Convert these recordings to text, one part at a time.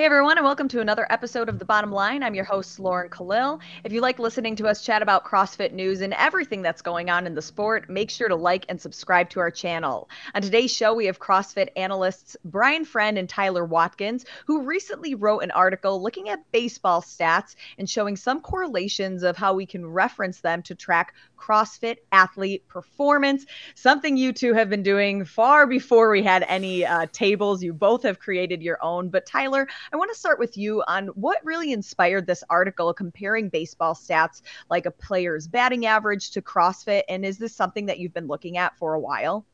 Hey everyone, and welcome to another episode of The Bottom Line. I'm your host, Lauren Kalil. If you like listening to us chat about CrossFit news and everything that's going on in the sport, make sure to like and subscribe to our channel. On today's show, we have CrossFit analysts Brian Friend and Tyler Watkins, who recently wrote an article looking at baseball stats and showing some correlations of how we can reference them to track CrossFit athlete performance, something you two have been doing far before we had any uh, tables. You both have created your own. But Tyler, I want to start with you on what really inspired this article comparing baseball stats like a player's batting average to CrossFit. And is this something that you've been looking at for a while?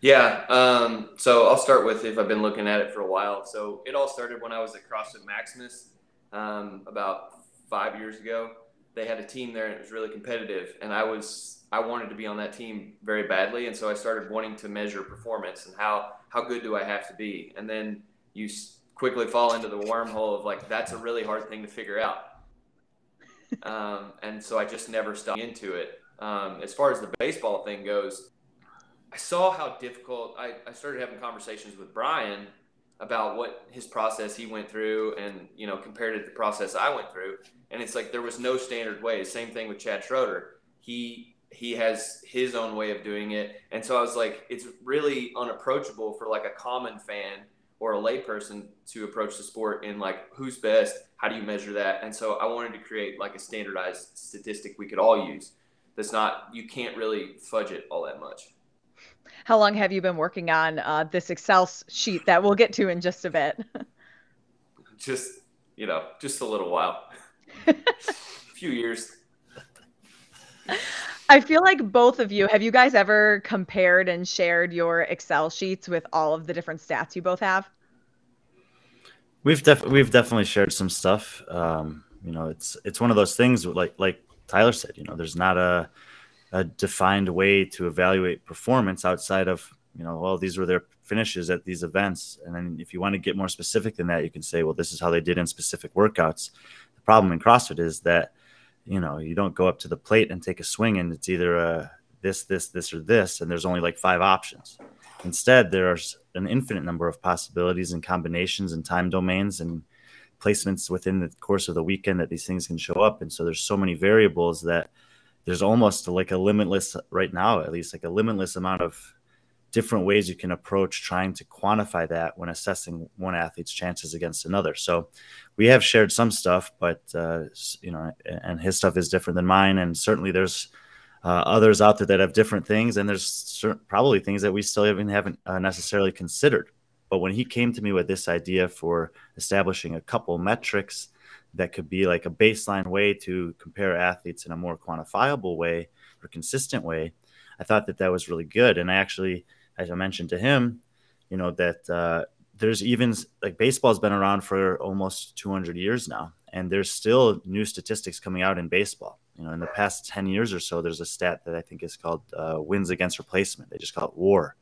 Yeah. Um, so I'll start with if I've been looking at it for a while. So it all started when I was at CrossFit Maximus um, about five years ago they had a team there and it was really competitive and i was i wanted to be on that team very badly and so i started wanting to measure performance and how how good do i have to be and then you quickly fall into the wormhole of like that's a really hard thing to figure out. Um, and so i just never stuck into it. Um, as far as the baseball thing goes i saw how difficult I, I started having conversations with brian about what his process he went through and you know compared it to the process I went through. And it's like there was no standard way. Same thing with Chad Schroeder. He he has his own way of doing it. And so I was like it's really unapproachable for like a common fan or a layperson to approach the sport in like who's best how do you measure that and so I wanted to create like a standardized statistic we could all use that's not you can't really fudge it all that much how long have you been working on uh, this Excel sheet that we'll get to in just a bit? just, you know, just a little while. a few years. I feel like both of you, have you guys ever compared and shared your Excel sheets with all of the different stats you both have? We've def- we've definitely shared some stuff. Um, you know, it's it's one of those things like like Tyler said, you know, there's not a a defined way to evaluate performance outside of you know well these were their finishes at these events and then if you want to get more specific than that you can say well this is how they did in specific workouts the problem in crossfit is that you know you don't go up to the plate and take a swing and it's either a this this this or this and there's only like five options. Instead there's an infinite number of possibilities and combinations and time domains and placements within the course of the weekend that these things can show up. And so there's so many variables that there's almost like a limitless right now at least like a limitless amount of different ways you can approach trying to quantify that when assessing one athlete's chances against another. So we have shared some stuff but uh, you know and his stuff is different than mine. And certainly there's uh, others out there that have different things. And there's certain, probably things that we still even haven't uh, necessarily considered. But when he came to me with this idea for establishing a couple metrics that could be like a baseline way to compare athletes in a more quantifiable way or consistent way i thought that that was really good. And i actually as i mentioned to him you know that uh, there's even like baseball's been around for almost 200 years now and there's still new statistics coming out in baseball. You know in the past 10 years or so there's a stat that i think is called uh, wins against replacement. They just call it war.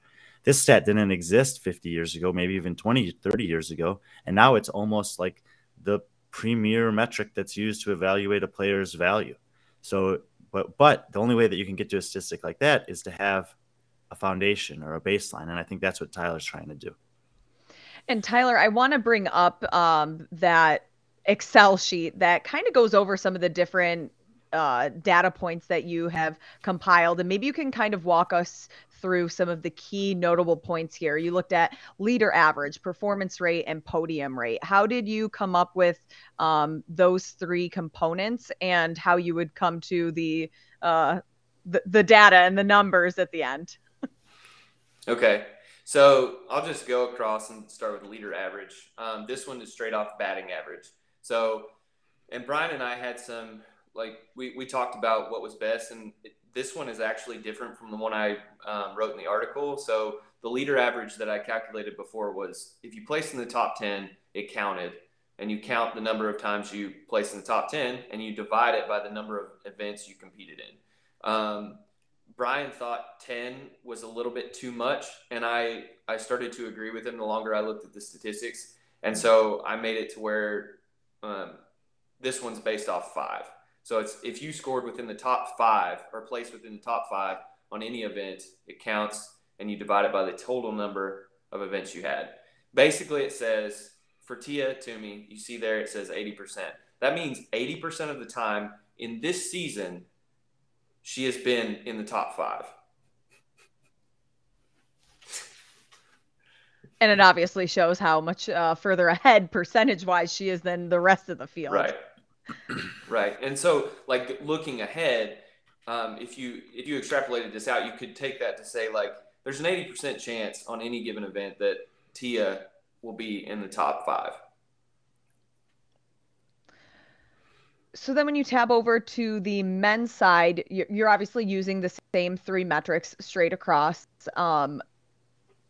This stat didn't exist 50 years ago maybe even 20 30 years ago and now it's almost like the premier metric that's used to evaluate a player's value. So, but but the only way that you can get to a statistic like that is to have a foundation or a baseline, and I think that's what Tyler's trying to do. And Tyler, I want to bring up um, that Excel sheet that kind of goes over some of the different uh, data points that you have compiled, and maybe you can kind of walk us through some of the key notable points here. You looked at leader average, performance rate, and podium rate. How did you come up with um, those three components, and how you would come to the, uh, the the data and the numbers at the end? Okay, so I'll just go across and start with leader average. Um, this one is straight off batting average. So, and Brian and I had some like we, we talked about what was best and it, this one is actually different from the one I um, wrote in the article. So the leader average that I calculated before was if you place in the top 10, it counted. And you count the number of times you place in the top 10 and you divide it by the number of events you competed in. Um, Brian thought 10 was a little bit too much. And I, I started to agree with him the longer I looked at the statistics. And so I made it to where um, this one's based off five. So it's if you scored within the top five or placed within the top five on any event, it counts, and you divide it by the total number of events you had. Basically, it says for Tia Toomey, you see there it says 80%. That means 80% of the time in this season, she has been in the top five. And it obviously shows how much uh, further ahead percentage wise she is than the rest of the field. Right. right. And so, like looking ahead, um, if you if you extrapolated this out, you could take that to say like there's an 80% chance on any given event that Tia will be in the top five. So then when you tab over to the men's side, you're obviously using the same three metrics straight across. Um,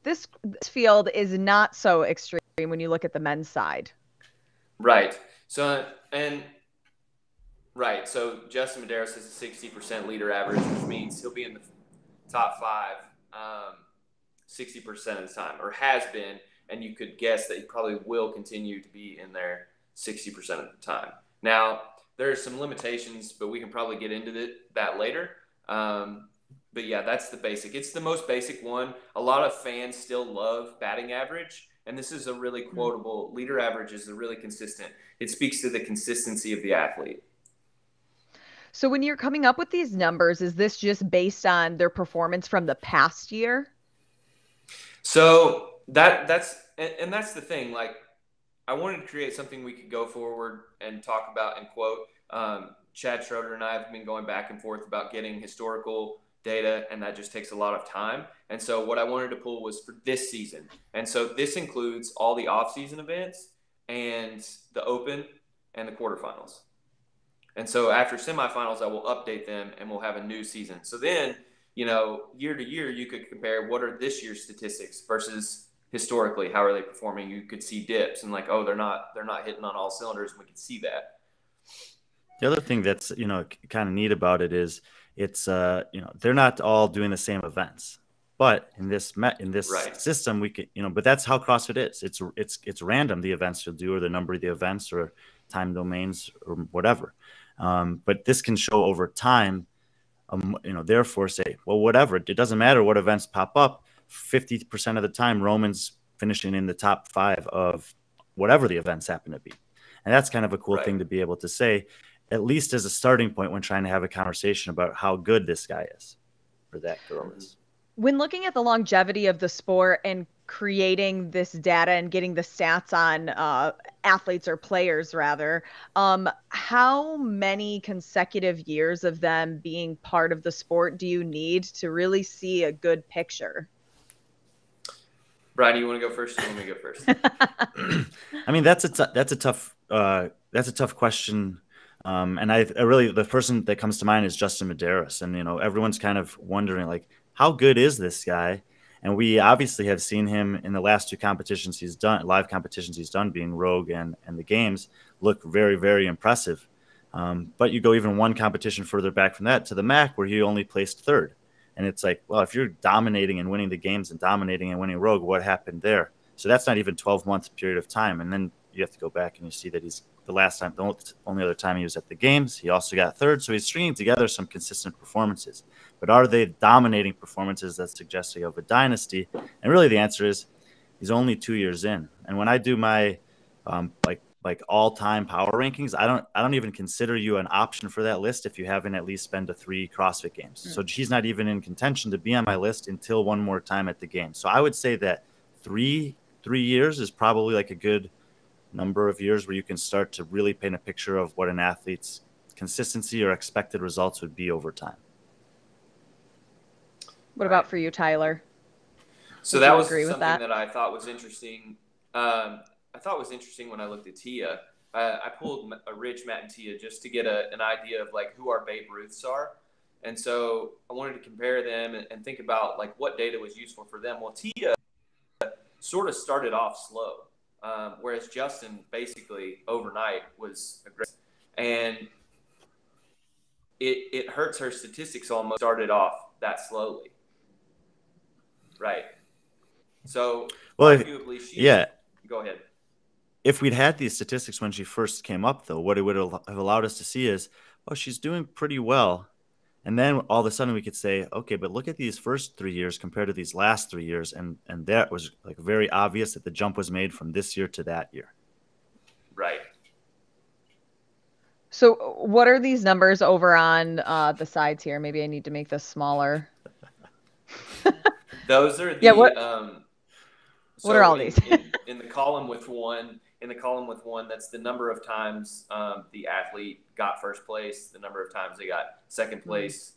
this, this field is not so extreme when you look at the men's side. Right. So, and right. So Justin Medeiros has a 60% leader average, which means he'll be in the top five um, 60% of the time, or has been. And you could guess that he probably will continue to be in there 60% of the time. Now, there are some limitations, but we can probably get into the, that later. Um, but yeah, that's the basic. It's the most basic one. A lot of fans still love batting average, and this is a really hmm. quotable. Leader average is a really consistent. It speaks to the consistency of the athlete. So when you're coming up with these numbers, is this just based on their performance from the past year? So that that's and, and that's the thing. Like I wanted to create something we could go forward and talk about and quote. Um, Chad Schroeder and I have been going back and forth about getting historical data, and that just takes a lot of time. And so, what I wanted to pull was for this season. And so, this includes all the off-season events and the Open and the quarterfinals. And so, after semifinals, I will update them, and we'll have a new season. So then, you know, year to year, you could compare what are this year's statistics versus historically how are they performing? You could see dips and like oh they're not they're not hitting on all cylinders and we can see that. The other thing that's you know kind of neat about it is it's uh you know they're not all doing the same events. But in this met in this right. system we can you know but that's how crossfit is. It's it's it's random the events you'll do or the number of the events or time domains or whatever. Um, but this can show over time um, you know therefore say well whatever it doesn't matter what events pop up 50% of the time Roman's finishing in the top five of whatever the events happen to be. And that's kind of a cool right. thing to be able to say, at least as a starting point when trying to have a conversation about how good this guy is or that girl is. When looking at the longevity of the sport and creating this data and getting the stats on uh, athletes or players rather um, how many consecutive years of them being part of the sport do you need to really see a good picture Brian, you want to go first? Or you want me to go first? I mean, that's a t- that's a tough uh, that's a tough question. Um, and I, I, really the person that comes to mind is Justin Medeiros, and you know everyone's kind of wondering like how good is this guy? And we obviously have seen him in the last two competitions he's done, live competitions he's done, being Rogue and and the games, look very very impressive. Um, but you go even one competition further back from that to the MAC, where he only placed third. And it's like, well, if you're dominating and winning the games and dominating and winning Rogue, what happened there? So that's not even 12 month period of time. And then you have to go back and you see that he's the last time, the only other time he was at the games, he also got third. So he's stringing together some consistent performances. But are they dominating performances that suggesting of a dynasty? And really, the answer is he's only two years in. And when I do my um, like like all-time power rankings i don't i don't even consider you an option for that list if you haven't at least been to three crossfit games mm. so she's not even in contention to be on my list until one more time at the game so i would say that three three years is probably like a good number of years where you can start to really paint a picture of what an athlete's consistency or expected results would be over time what about for you tyler so would that was something that? that? i thought was interesting um, I thought was interesting when I looked at Tia. Uh, I pulled a Rich, Matt, and Tia just to get a, an idea of like who our Babe Ruths are. And so I wanted to compare them and, and, think about like what data was useful for them. Well, Tia sort of started off slow, um, whereas Justin basically overnight was aggressive. And it, it hurts her statistics almost started off that slowly. Right. So, well, yeah. Go ahead if we'd had these statistics when she first came up, though, what it would have allowed us to see is, oh, she's doing pretty well. And then all of a sudden we could say, okay, but look at these first three years compared to these last three years, and and that was like very obvious that the jump was made from this year to that year. right. So, what are these numbers over on uh, the sides here? Maybe I need to make this smaller. Those are the. Yeah, what, um, so what are all in, these? in, in, the column with one, in the column with one, that's the number of times um, the athlete got first place, the number of times they got second mm-hmm. place,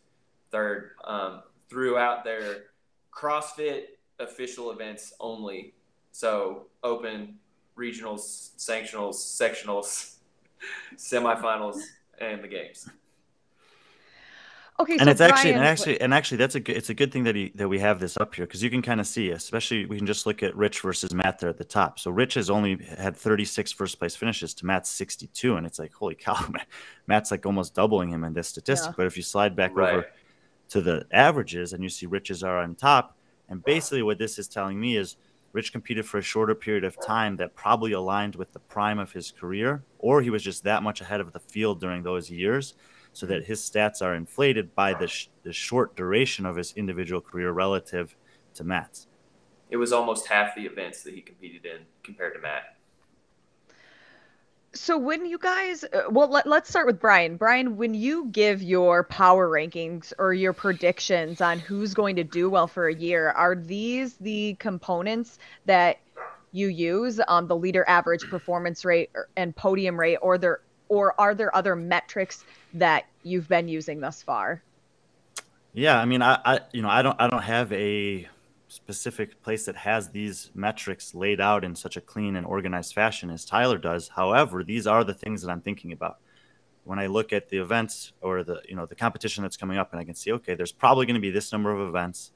third, um, throughout their CrossFit official events only. So open, regionals, sanctionals, sectionals, semifinals, and the games. Okay, and so it's Brian, actually and actually and actually that's a good it's a good thing that he that we have this up here because you can kind of see, especially we can just look at Rich versus Matt there at the top. So Rich has only had 36 first place finishes to Matt's 62, and it's like holy cow, Matt's like almost doubling him in this statistic. Yeah. But if you slide back right. over to the averages and you see Rich's are on top, and basically what this is telling me is Rich competed for a shorter period of time that probably aligned with the prime of his career, or he was just that much ahead of the field during those years so that his stats are inflated by the, sh- the short duration of his individual career relative to Matt's. It was almost half the events that he competed in compared to Matt. So when you guys, uh, well, let, us start with Brian. Brian, when you give your power rankings or your predictions on who's going to do well for a year, are these the components that you use on um, the leader average performance rate and podium rate, or there, or are there other metrics that you've been using thus far? Yeah, I mean, I, I, you know, I don't, I don't have a specific place that has these metrics laid out in such a clean and organized fashion as Tyler does. However, these are the things that I'm thinking about when I look at the events or the, you know, the competition that's coming up, and I can see, okay, there's probably going to be this number of events,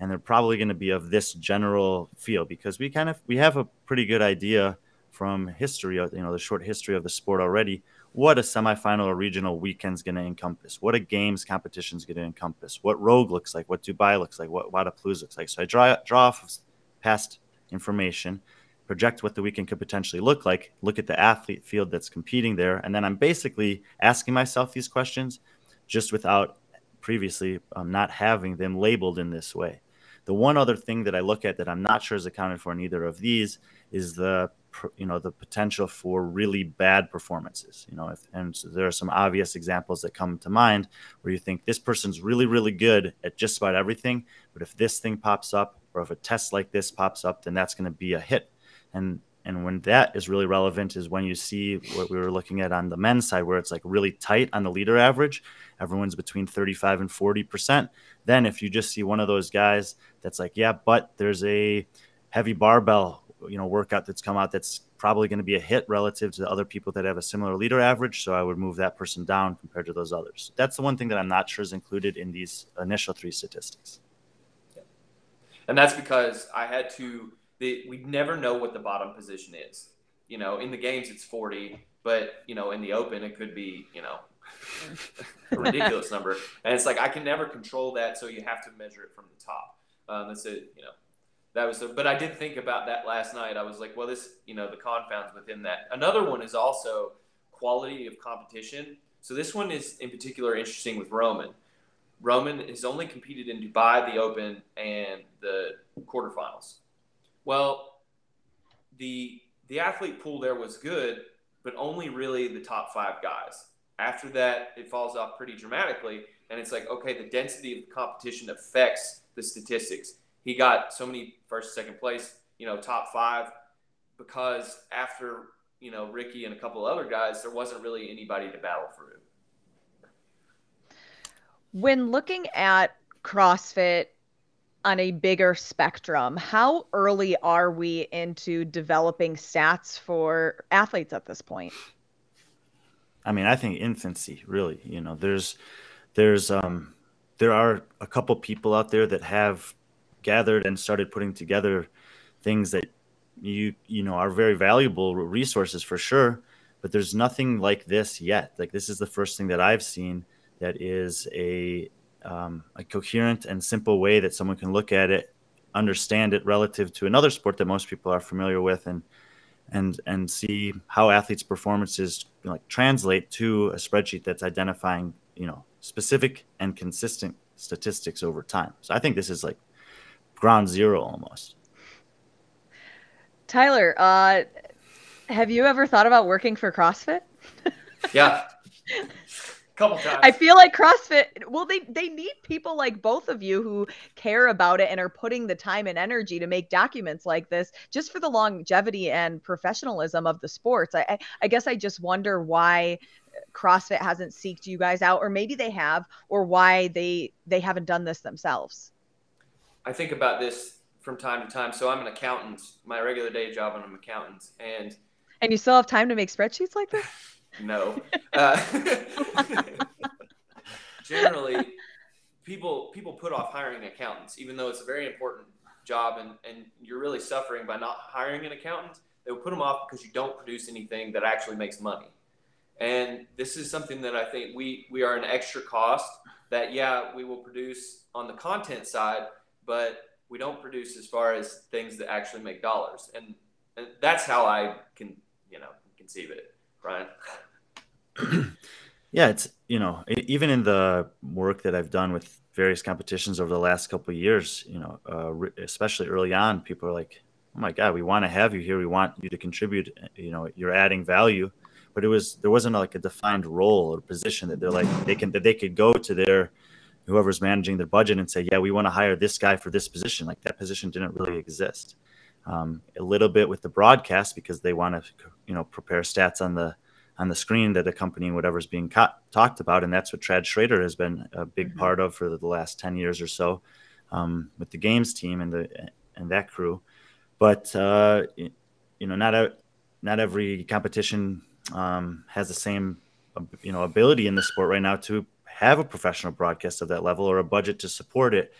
and they're probably going to be of this general feel because we kind of we have a pretty good idea from history, you know, the short history of the sport already what a semifinal or regional weekend's going to encompass, what a games competition is going to encompass, what Rogue looks like, what Dubai looks like, what Wodapalooza looks like. So I draw draw off past information, project what the weekend could potentially look like, look at the athlete field that's competing there, and then I'm basically asking myself these questions just without previously um, not having them labeled in this way. The one other thing that I look at that I'm not sure is accounted for in either of these is the you know the potential for really bad performances you know if, and so there are some obvious examples that come to mind where you think this person's really really good at just about everything but if this thing pops up or if a test like this pops up then that's going to be a hit. And and when that is really relevant is when you see what we were looking at on the men's side where it's like really tight on the leader average everyone's between 35 and 40 percent then if you just see one of those guys that's like yeah but there's a heavy barbell you know workout that's come out that's probably going to be a hit relative to the other people that have a similar leader average. So I would move that person down compared to those others. That's the one thing that I'm not sure is included in these initial three statistics. And that's because I had to. The, we never know what the bottom position is. You know, in the games it's 40, but you know, in the open it could be you know a ridiculous number. And it's like I can never control that, so you have to measure it from the top. Um, that's it. You know, that was, a, but I did think about that last night. I was like, well, this, you know, the confounds within that. Another one is also quality of competition. So this one is in particular interesting with Roman. Roman has only competed in Dubai, the Open, and the quarterfinals. Well, the the athlete pool there was good, but only really the top five guys. After that, it falls off pretty dramatically, and it's like, okay, the density of the competition affects the statistics he got so many first, second place, you know, top five, because after you know Ricky and a couple other guys, there wasn't really anybody to battle through. When looking at CrossFit on a bigger spectrum, how early are we into developing stats for athletes at this point? I mean, I think infancy, really. You know, there's there's um there are a couple people out there that have gathered and started putting together things that you you know are very valuable resources for sure but there's nothing like this yet like this is the first thing that i've seen that is a um, a coherent and simple way that someone can look at it understand it relative to another sport that most people are familiar with and and and see how athletes performances like translate to a spreadsheet that's identifying you know specific and consistent statistics over time so i think this is like ground zero almost. Tyler, uh, Have you ever thought about working for CrossFit? yeah. couple times. I feel like CrossFit. Well, they they need people like both of you who care about it and are putting the time and energy to make documents like this, just for the longevity and professionalism of the sports. I I, I guess I just wonder why CrossFit hasn't seeked you guys out, or maybe they have, or why they they haven't done this themselves. I think about this from time to time. So I'm an accountant. My regular day job, I'm an accountant, and and you still have time to make spreadsheets like this. No. Uh, generally, people people put off hiring accountants, even though it's a very important job, and and you're really suffering by not hiring an accountant. They will put them off because you don't produce anything that actually makes money. And this is something that I think we we are an extra cost that yeah we will produce on the content side, but we don't produce as far as things that actually make dollars. And, and that's how I can you know conceive it. Brian? yeah, it's you know even in the work that I've done with various competitions over the last couple of years, you know, uh, especially early on, people are like, "Oh my God, we want to have you here. We want you to contribute. You know, you're adding value." But it was there wasn't like a defined role or position that they're like they can that they could go to their whoever's managing their budget and say, "Yeah, we want to hire this guy for this position." Like that position didn't really exist um, a little bit with the broadcast because they want to you know prepare stats on the on the screen that accompany whatever's being co- talked about and that's what Chad Schroeder has been a big mm-hmm. part of for the last 10 years or so um, with the games team and the and that crew but uh, you know not a, not every competition um, has the same you know ability in the sport right now to have a professional broadcast of that level or a budget to support it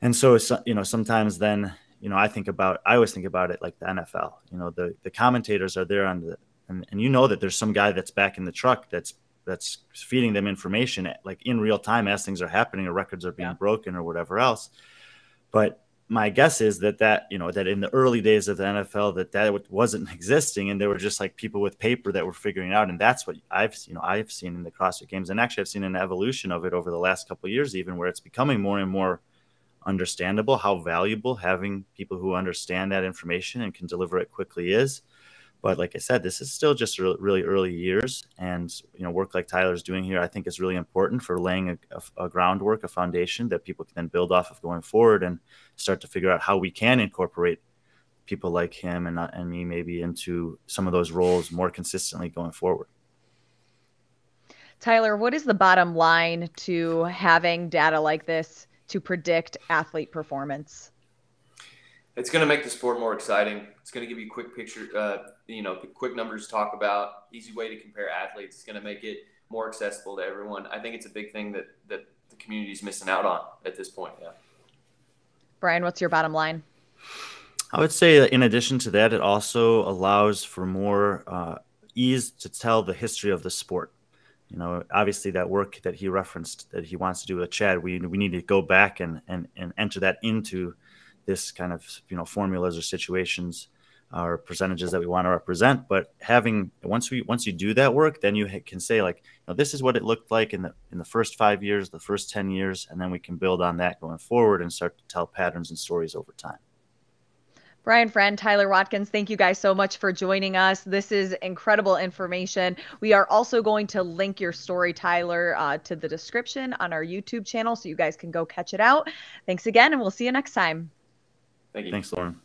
and so you know sometimes then you know, I think about, I always think about it like the NFL. You know, the the commentators are there on the, and, and you know that there's some guy that's back in the truck that's that's feeding them information eh, like in real time as things are happening or records are being yeah. broken or whatever else. But my guess is that that you know that in the early days of the NFL that that wasn't existing and there were just like people with paper that were figuring out and that's what I've you know I've seen in the CrossFit games and actually I've seen an evolution of it over the last couple of years even where it's becoming more and more understandable how valuable having people who understand that information and can deliver it quickly is. But like i said this is still just really early years and you know work like tyler's doing here i think is really important for laying a, a, a, groundwork a foundation that people can then build off of going forward and start to figure out how we can incorporate people like him and, and me maybe into some of those roles more consistently going forward. Tyler what is the bottom line to having data like this to predict athlete performance? It's going to make the sport more exciting. It's going to give you quick picture, uh, you know, quick numbers to talk about, easy way to compare athletes. It's going to make it more accessible to everyone. I think it's a big thing that that the community is missing out on at this point. Yeah. Brian, what's your bottom line? I would say that in addition to that, it also allows for more uh, ease to tell the history of the sport you know, obviously that work that he referenced that he wants to do with Chad, we we need to go back and and and enter that into this kind of you know formulas or situations uh, or percentages that we want to represent. But having once we once you do that work, then you can say like, you know, this is what it looked like in the in the first five years, the first ten years, and then we can build on that going forward and start to tell patterns and stories over time. Brian Friend, Tyler Watkins, thank you guys so much for joining us. This is incredible information. We are also going to link your story, Tyler, uh, to the description on our YouTube channel so you guys can go catch it out. Thanks again, and we'll see you next time. Thank you. Thanks, Lauren.